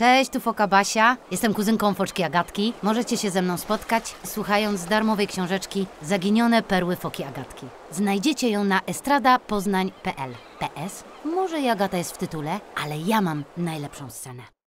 Cześć, tu Foka Basia. Jestem kuzynką Foczki Agatki. Możecie się ze mną spotkać, słuchając darmowej książeczki Zaginione perły Foki Agatki. Znajdziecie ją na estradapoznań.pl. PS. Może i Agata jest w tytule, ale ja mam najlepszą scenę.